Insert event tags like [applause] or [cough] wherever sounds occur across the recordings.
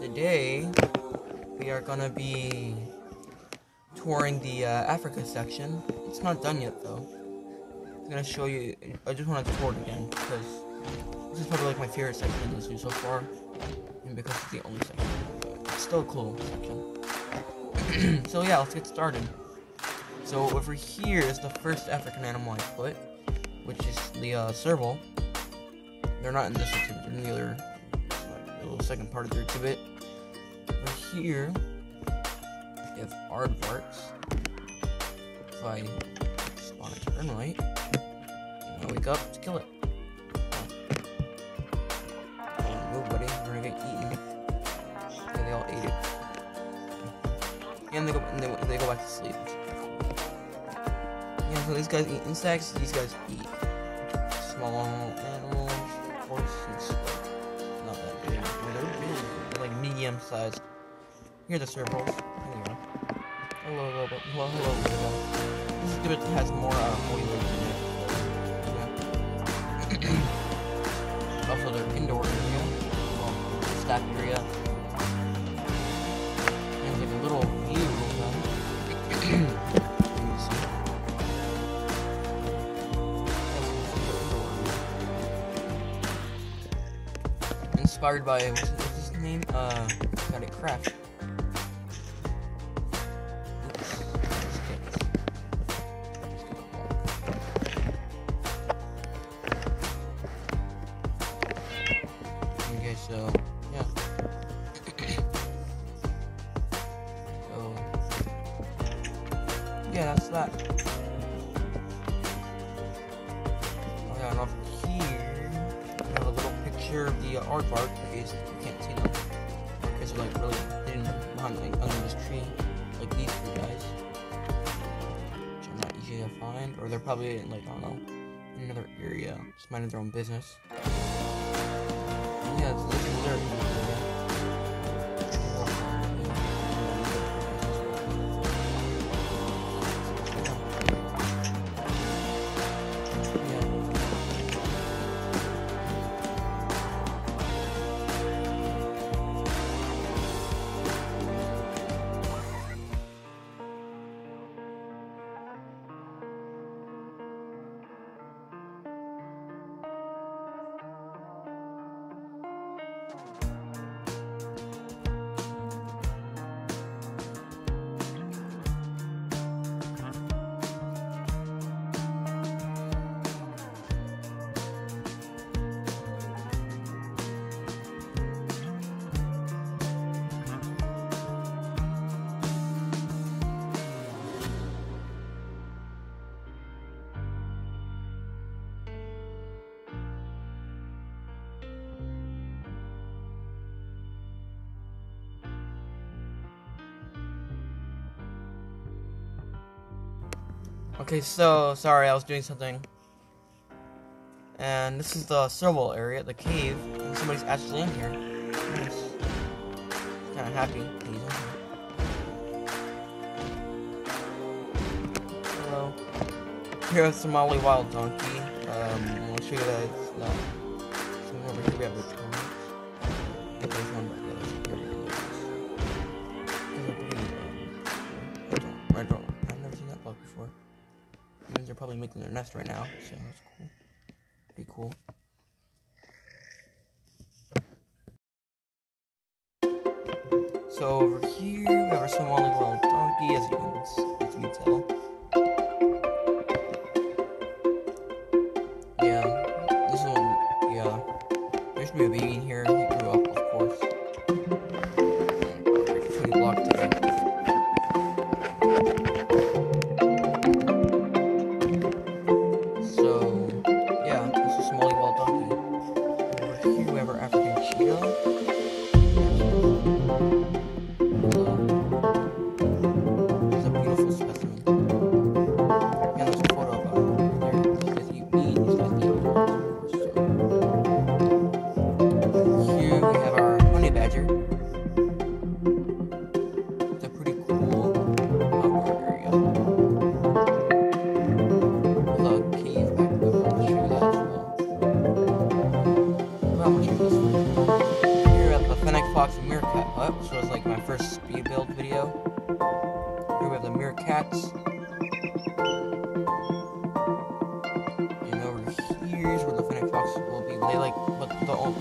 today we are gonna be touring the uh, Africa section. It's not done yet though. I'm gonna show you. I just want to tour it again because this is probably like my favorite section to zoo so far, and because it's the only section. It's still a cool section. [clears throat] so yeah, let's get started. So over here is the first African animal I put, which is the uh, serval. They're not in this exhibit, they're in the other like, little second part of their exhibit. Here, we have aardvarks. If I spawn a turn right, and I wake up, let's kill it. Oh, buddy, we're gonna get eaten. Okay, they all ate it. And they go, and they, they go back to sleep. Yeah, so these guys eat insects, these guys eat small animals, horses, not that big. They're really they're like medium sized. Here are the go. Hello, hello, hello, hello. This exhibit has more uh, foliage in it. Yeah. [clears throat] also, their indoor area, well, staff area. And like a little view of them. [clears throat] Inspired by what's his, name? Uh, got it craft. Yeah, that's that. Oh yeah, and up here, we have a little picture of the uh, aardvark. In case you can't see them, because they're like really hidden behind like under this tree, like these two guys, which are not easy to find, or they're probably in like I don't know, another area, just minding their own business. Yeah, it's is Okay, so sorry, I was doing something. And this is the serval area, the cave. And somebody's actually in here. Nice. Kind of happy. Hello. Here's Somali wild donkey. Um, I'll show you guys that. So over here we have the nest right now, so that's cool. Pretty cool. So over here we have our Somali wild donkey, as you can, as you can tell. They like, but the, old,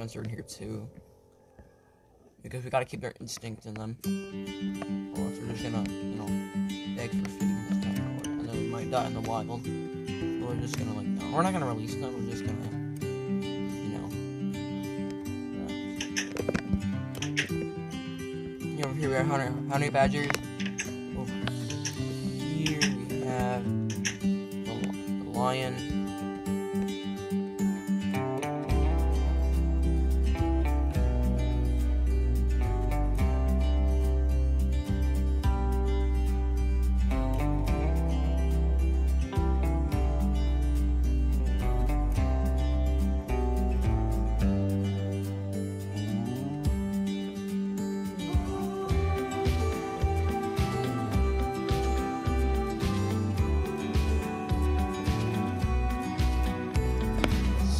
and they have a dispenser in here too. Because we gotta keep their instinct in them. Or else we're just gonna, you know, beg for food and stuff, and then we might die in the wild. So we're just gonna like, no, we're not gonna release them. We're just gonna, here we have honey, honey badgers. Over here we have the, the lion.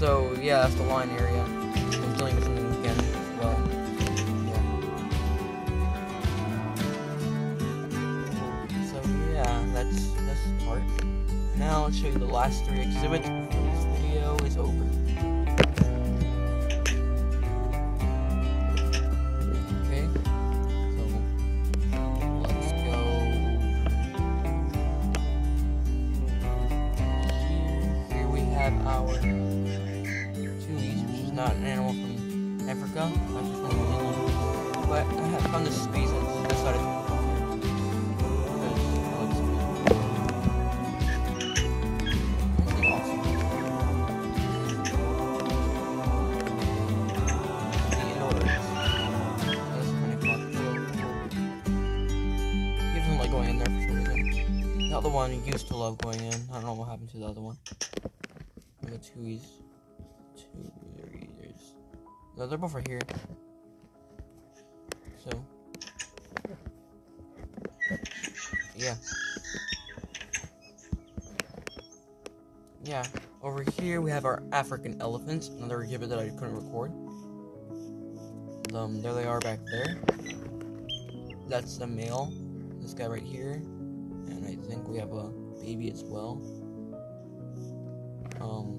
So yeah, that's the line area. I'm dealing with something again well. Yeah. So yeah, that's the part. Now let's show you the last three exhibits before this video is over. But I have found this space and I I like. The going in there for some reason. The other one used to love going in. I don't know what happened to the other one. We got Tulies. Two, there's. No, they're both here. So. Yeah. Yeah. Over here we have our African elephants, another exhibit that I couldn't record. Um, there they are back there. That's the male. This guy right here. And I think we have a baby as well. Um,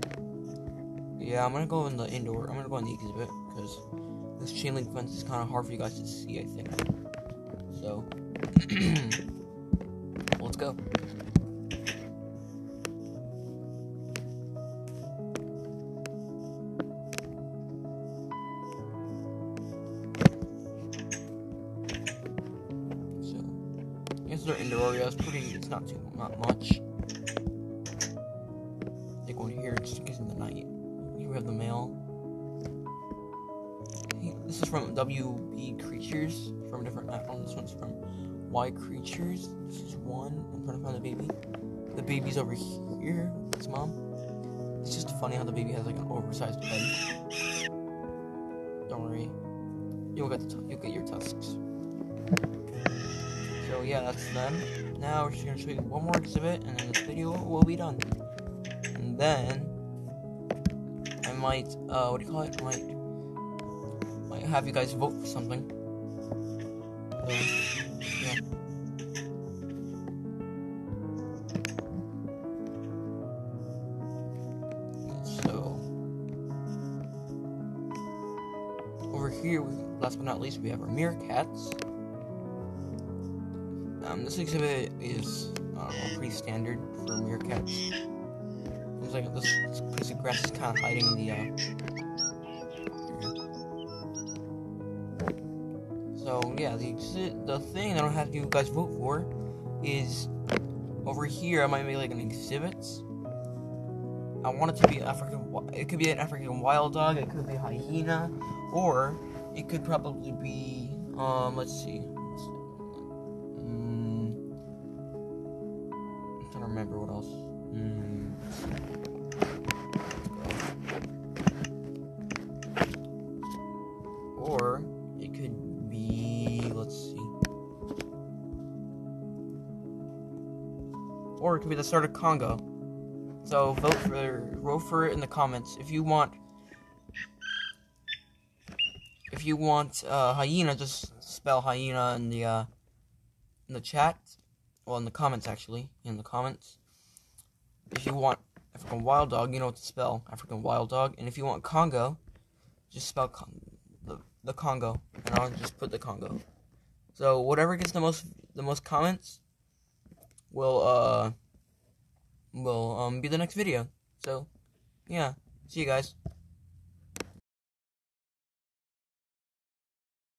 yeah, I'm gonna go in the indoor. I'm gonna go in the exhibit because this chain link fence is kind of hard for you guys to see. I think. So, [clears throat] let's go. So, is our indoor area. It's pretty. It's not too not much. WB Creatures from different platform. This one's from Y Creatures. This is one. I'm trying to find the baby. The baby's over here its mom. It's just funny how the baby has like an oversized head. Don't worry, you'll get tu- you'll get your tusks. So So yeah, that's them. Now we're just gonna show you one more exhibit, and then this video will be done. And then I might, uh, what do you call it? I might, might have you guys vote for something. So, yeah. So over here, we, last but not least, we have our meerkats. Um, this exhibit is I pretty standard for meerkats. Seems like this, this piece of grass is kind of hiding the. Uh, so yeah, the the thing I don't have you guys vote for is over here. I might make like an exhibits. I want it to be African. It could be an African wild dog. It could be hyena, or it could probably be um. Let's see. Or it could be the start of Congo. So vote for vote for it in the comments if you want. If you want uh, hyena, just spell hyena in the uh, in the chat. Well, in the comments actually, in the comments. If you want African wild dog, you know what to spell African wild dog, and if you want Congo, just spell Con- the the Congo, and I'll just put the Congo. So whatever gets the most the most comments will uh will um be the next video. So yeah, see you guys.